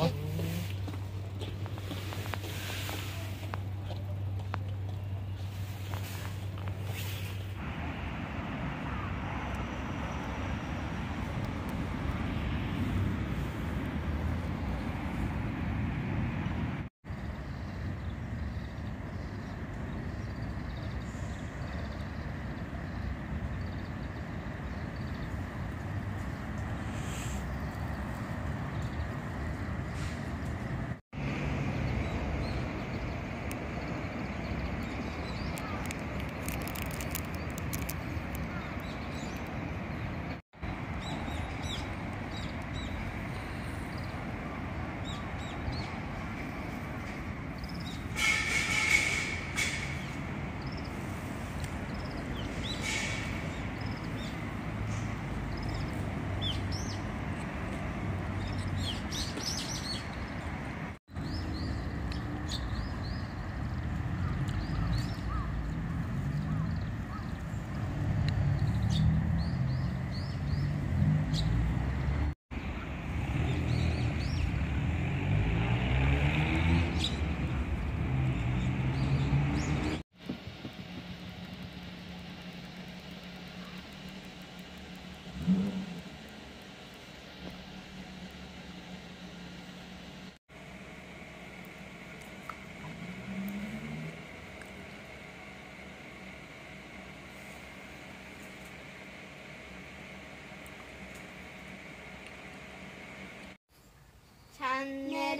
あ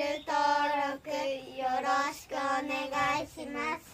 ル登録よろしくお願いします。